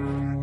Mm-hmm.